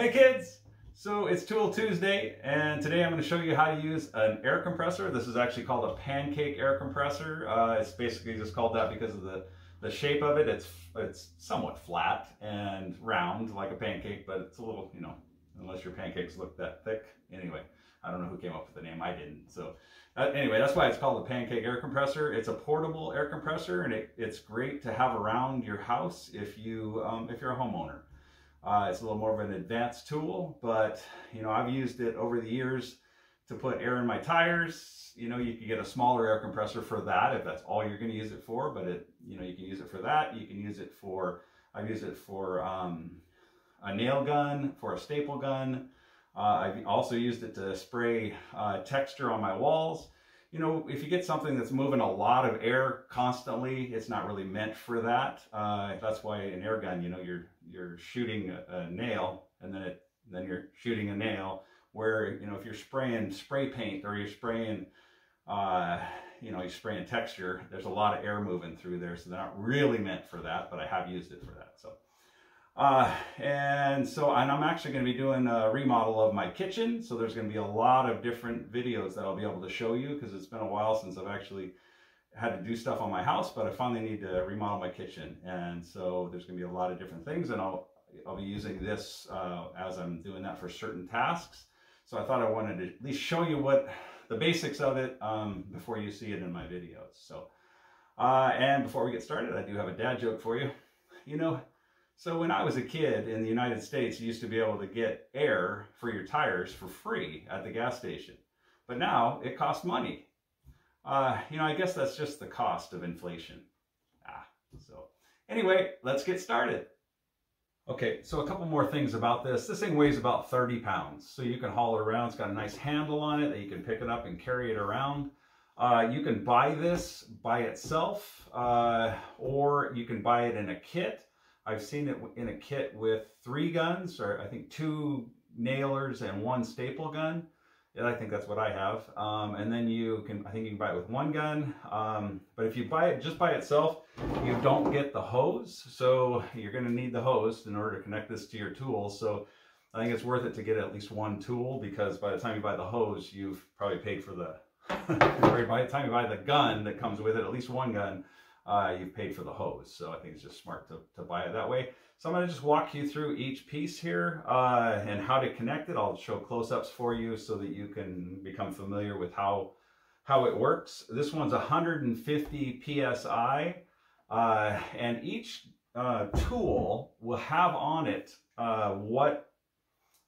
Hey kids! So it's Tool Tuesday and today I'm going to show you how to use an air compressor. This is actually called a pancake air compressor. Uh, it's basically just called that because of the, the shape of it. It's, it's somewhat flat and round like a pancake, but it's a little, you know, unless your pancakes look that thick. Anyway, I don't know who came up with the name. I didn't. So uh, anyway, that's why it's called a pancake air compressor. It's a portable air compressor and it, it's great to have around your house if, you, um, if you're a homeowner. Uh, it's a little more of an advanced tool, but you know, I've used it over the years to put air in my tires. You know, you can get a smaller air compressor for that if that's all you're going to use it for, but it, you know, you can use it for that. You can use it for, I've used it for um, a nail gun, for a staple gun. Uh, I've also used it to spray uh, texture on my walls you know, if you get something that's moving a lot of air constantly, it's not really meant for that. Uh, that's why an air gun, you know, you're you're shooting a, a, nail and then it then you're shooting a nail. Where you know, if you're spraying spray paint or you're spraying, uh, you know, you're spraying texture, there's a lot of air moving through there, so they're not really meant for that. But I have used it for that. So. Uh, and so, and I'm actually going to be doing a remodel of my kitchen. So there's going to be a lot of different videos that I'll be able to show you because it's been a while since I've actually had to do stuff on my house, but I finally need to remodel my kitchen. And so there's going to be a lot of different things and I'll, I'll be using this uh, as I'm doing that for certain tasks. So I thought I wanted to at least show you what the basics of it um, before you see it in my videos. So, uh, and before we get started, I do have a dad joke for you. You know, so when I was a kid in the United States, you used to be able to get air for your tires for free at the gas station. But now it costs money. Uh, you know, I guess that's just the cost of inflation. Ah, so anyway, let's get started. Okay, so a couple more things about this. This thing weighs about 30 pounds, so you can haul it around. It's got a nice handle on it that you can pick it up and carry it around. Uh, you can buy this by itself, uh, or you can buy it in a kit. I've seen it in a kit with three guns, or I think two nailers and one staple gun. And I think that's what I have. Um, and then you can, I think you can buy it with one gun. Um, but if you buy it just by itself, you don't get the hose. So you're going to need the hose in order to connect this to your tools. So I think it's worth it to get at least one tool because by the time you buy the hose, you've probably paid for the, by the time you buy the gun that comes with it, at least one gun, uh, you've paid for the hose. So I think it's just smart to, to buy it that way. So I'm going to just walk you through each piece here uh, and how to connect it. I'll show close-ups for you so that you can become familiar with how, how it works. This one's 150 PSI uh, and each uh, tool will have on it uh, what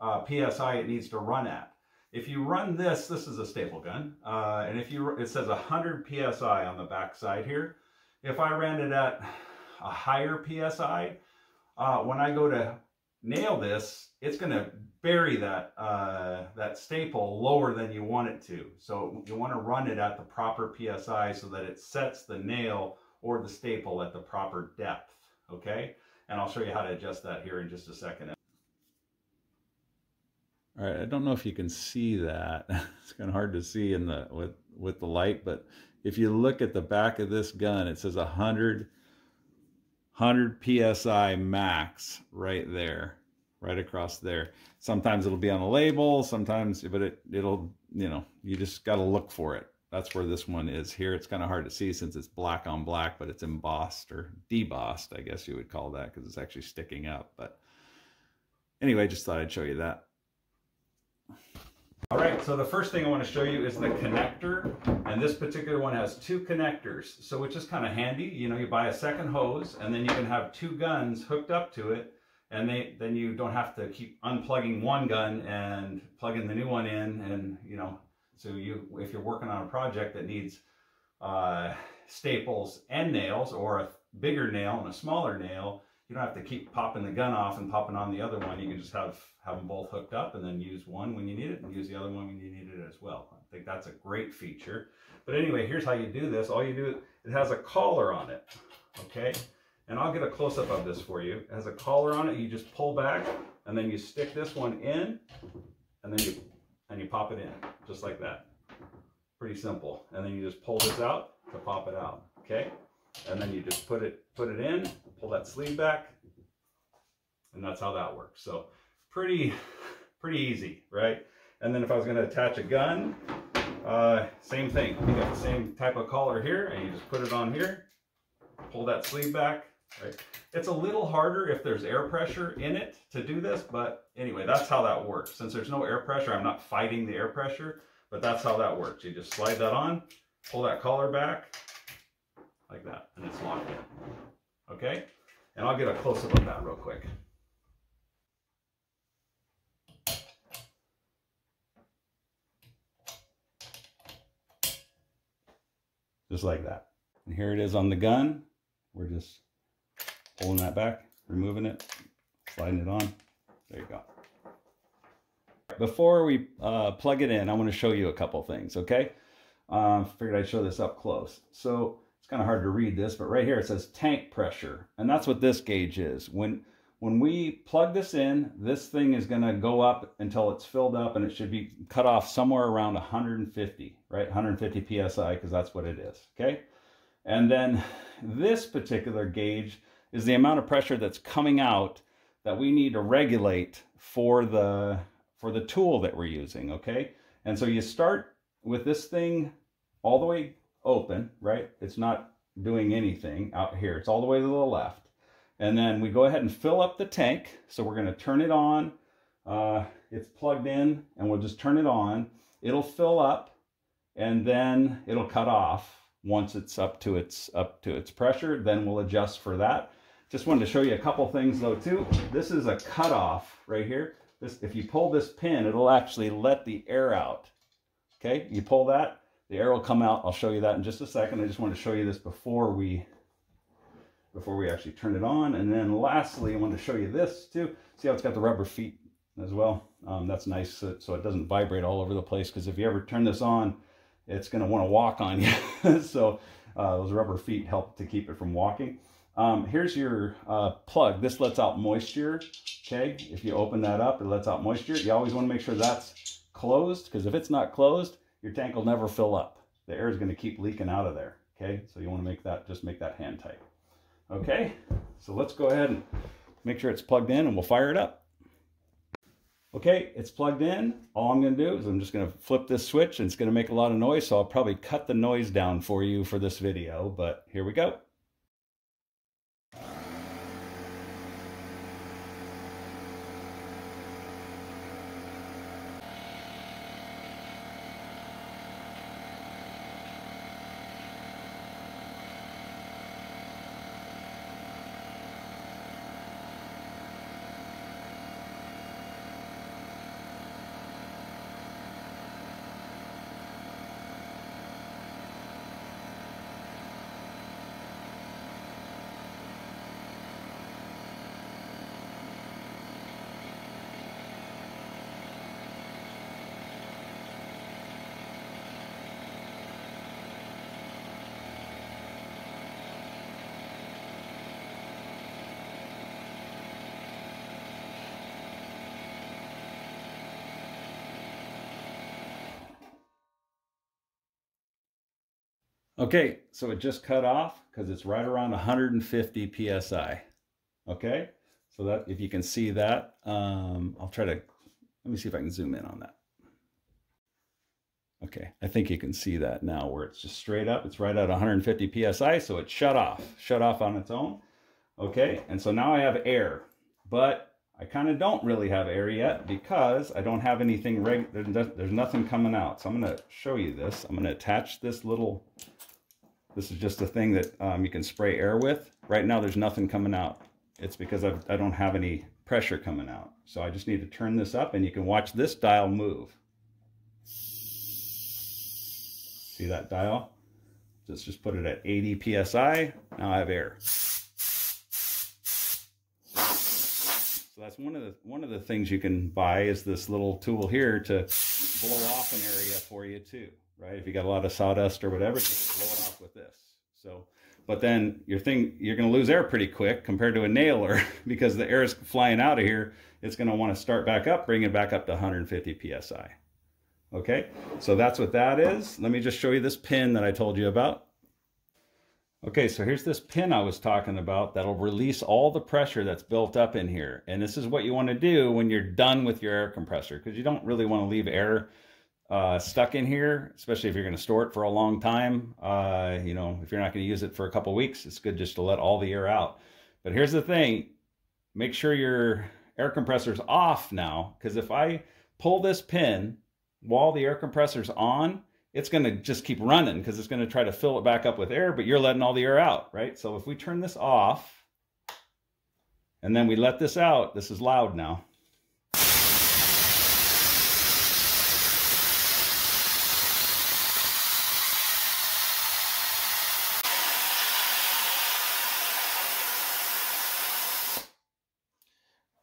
uh, PSI it needs to run at. If you run this, this is a staple gun, and if you, it says 100 PSI on the back side here. If I ran it at a higher PSI, uh, when I go to nail this, it's going to bury that, uh, that staple lower than you want it to. So you want to run it at the proper PSI so that it sets the nail or the staple at the proper depth. Okay. And I'll show you how to adjust that here in just a second. All right, I don't know if you can see that. it's kind of hard to see in the with with the light, but if you look at the back of this gun, it says 100, 100 PSI max right there, right across there. Sometimes it'll be on a label, sometimes, but it, it'll, you know, you just got to look for it. That's where this one is here. It's kind of hard to see since it's black on black, but it's embossed or debossed, I guess you would call that because it's actually sticking up. But anyway, just thought I'd show you that. All right, so the first thing I want to show you is the connector, and this particular one has two connectors, so which is kind of handy. You know, you buy a second hose, and then you can have two guns hooked up to it, and they, then you don't have to keep unplugging one gun and plugging the new one in, and you know, so you if you're working on a project that needs uh, staples and nails, or a bigger nail and a smaller nail, you don't have to keep popping the gun off and popping on the other one. You can just have, have them both hooked up and then use one when you need it and use the other one when you need it as well. I think that's a great feature. But anyway, here's how you do this. All you do, it has a collar on it, okay? And I'll get a close-up of this for you. It has a collar on it. You just pull back and then you stick this one in and then you, and you pop it in just like that. Pretty simple. And then you just pull this out to pop it out, okay? And then you just put it, put it in, pull that sleeve back, and that's how that works. So pretty, pretty easy, right? And then if I was gonna attach a gun, uh, same thing. You got the same type of collar here and you just put it on here, pull that sleeve back, right? It's a little harder if there's air pressure in it to do this, but anyway, that's how that works. Since there's no air pressure, I'm not fighting the air pressure, but that's how that works. You just slide that on, pull that collar back, like that, and it's locked in, okay? And I'll get a close-up of that real quick. Just like that. And here it is on the gun. We're just pulling that back, removing it, sliding it on. There you go. Before we uh, plug it in, I want to show you a couple things, okay? Um, figured I'd show this up close. So it's kind of hard to read this, but right here it says tank pressure. And that's what this gauge is. When, when we plug this in, this thing is going to go up until it's filled up and it should be cut off somewhere around 150, right? 150 PSI because that's what it is, okay? And then this particular gauge is the amount of pressure that's coming out that we need to regulate for the for the tool that we're using, okay? And so you start with this thing all the way open, right? It's not doing anything out here. It's all the way to the left. And then we go ahead and fill up the tank. So we're going to turn it on. Uh, it's plugged in and we'll just turn it on. It'll fill up and then it'll cut off once it's up to its up to its pressure. Then we'll adjust for that. Just wanted to show you a couple things though too. This is a cutoff right here. This, if you pull this pin, it'll actually let the air out. Okay, you pull that, the air will come out. I'll show you that in just a second. I just want to show you this before we before we actually turn it on. And then lastly, I want to show you this too. See how it's got the rubber feet as well? Um, that's nice so, so, it doesn't vibrate all over the place because if you ever turn this on, it's going to want to walk on you. so uh, those rubber feet help to keep it from walking. Um, here's your uh, plug. This lets out moisture. Okay, if you open that up, it lets out moisture. You always want to make sure that's closed because if it's not closed, your tank will never fill up. The air is going to keep leaking out of there. Okay, so you want to make that, just make that hand tight. Okay, so let's go ahead and make sure it's plugged in and we'll fire it up. Okay, it's plugged in. All I'm going to do is I'm just going to flip this switch and it's going to make a lot of noise, so I'll probably cut the noise down for you for this video, but here we go. Okay, so it just cut off because it's right around 150 psi. Okay, so that if you can see that, um, I'll try to, let me see if I can zoom in on that. Okay, I think you can see that now where it's just straight up. It's right at 150 psi, so it shut off, shut off on its own. Okay, and so now I have air, but I kind of don't really have air yet because I don't have anything, reg there's nothing coming out. So I'm to show you this. I'm to attach this little this is just a thing that um, you can spray air with. Right now there's nothing coming out. It's because I've, I do not have any pressure coming out. So I just need to turn this up and you can watch this dial move. See that dial? Let's just put it at 80 PSI. Now I have air. So that's one of the one of the things you can buy is this little tool here to blow off an area for you too right? If you got a lot of sawdust or whatever, just blow it off with this. So, but then your thing, you're going to lose air pretty quick compared to a nailer because the air is flying out of here. It's going to want to start back up, bring it back up to 150 PSI. Okay, so that's what that is. Let me just show you this pin that I told you about. Okay, so here's this pin I was talking about that'll release all the pressure that's built up in here. And this is what you want to do when you're done with your air compressor because you don't really want to leave air uh, stuck in here, especially if you're going to store it for a long time. Uh, you know, if you're not going to use it for a couple weeks, it's good just to let all the air out. But here's the thing, make sure your air compressor's off now because if I pull this pin while the air compressor's on, it's going to just keep running because it's going to try to fill it back up with air, but you're letting all the air out, right? So if we turn this off and then we let this out, this is loud now.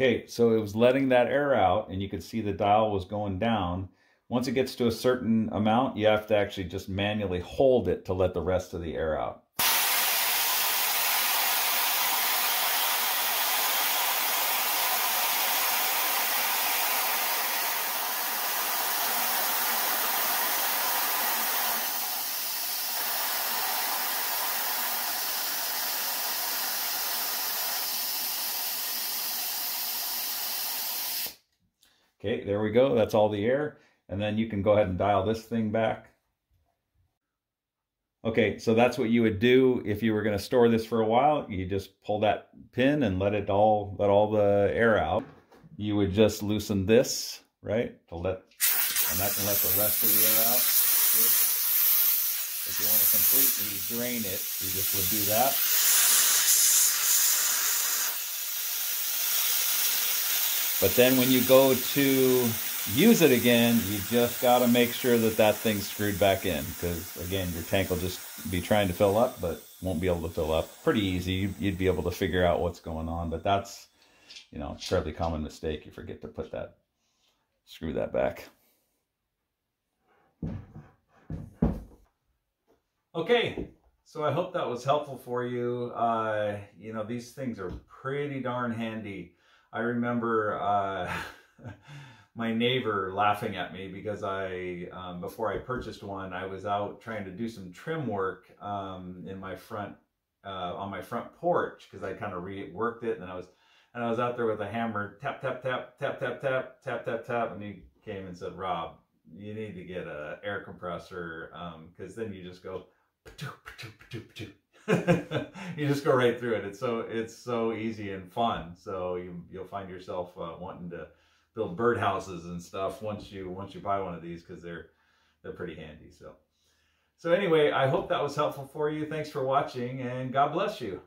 Okay, so it was letting that air out and you could see the dial was going down. Once it gets to a certain amount, you have to actually just manually hold it to let the rest of the air out. Okay, there we go. That's all the air. And then you can go ahead and dial this thing back. Okay, so that's what you would do if you were going to store this for a while. You just pull that pin and let it all let all the air out. You would just loosen this, right, to let, and that can let the rest of the air out. If you want to completely drain it, you just would do that. But then when you go to use it again, you just got to make sure that that thing's screwed back in because, again, your tank will just be trying to fill up but won't be able to fill up. Pretty easy. You'd be able to figure out what's going on, but that's, you know, fairly common mistake. You forget to put that, screw that back. Okay, so I hope that was helpful for you. Uh, you know, these things are pretty darn handy. I remember uh, my neighbor laughing at me because I, um, before I purchased one, I was out trying to do some trim work um, in my front, uh, on my front porch because I kind of reworked it and I was, and I was out there with a hammer, tap, tap, tap, tap, tap, tap, tap, tap, tap, and he came and said, Rob, you need to get a air compressor because um, then you just go, you just go right through it. It's so it's so easy and fun. So you you'll find yourself uh, wanting to build birdhouses and stuff once you once you buy one of these because they're they're pretty handy. So so anyway, I hope that was helpful for you. Thanks for watching and God bless you.